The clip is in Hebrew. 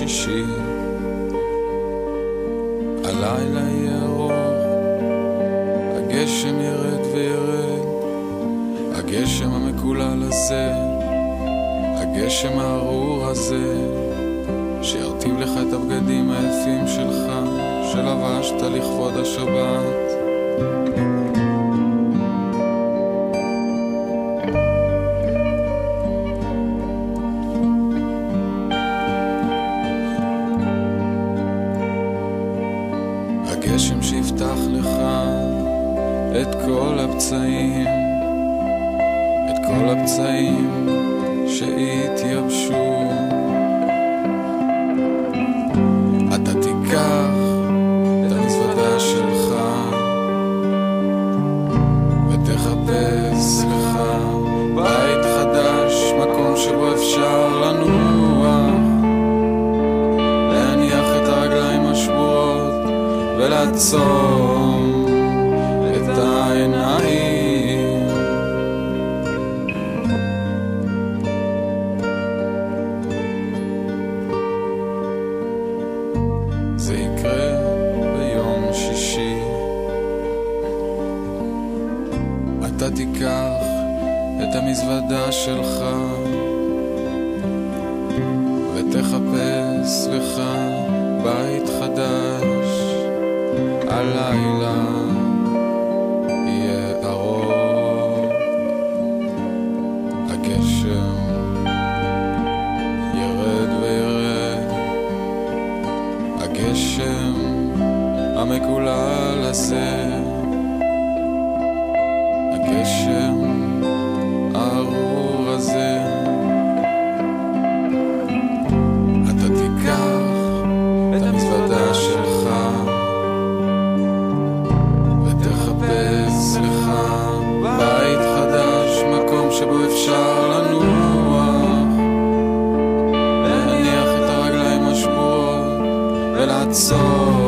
שישי. הלילה יהיה ארוך, הגשם ירד וירד, הגשם המקולל הזה, הגשם הארור הזה, שירטיב לך את הבגדים היפים שלך, שלבשת לכבוד השבת. את כל הפצעים, את כל הפצעים שהתייבשו. אתה תיקח את המזוודה שלך ותחפש לך בית חדש, מקום שבו אפשר לנוח, להניח את הרגליים השבורות ולעצום תיקח את המזוודה שלך ותחפש לך בית חדש. הלילה יהיה המקולל הזה, להניח את הרגליים השבורות ולעצור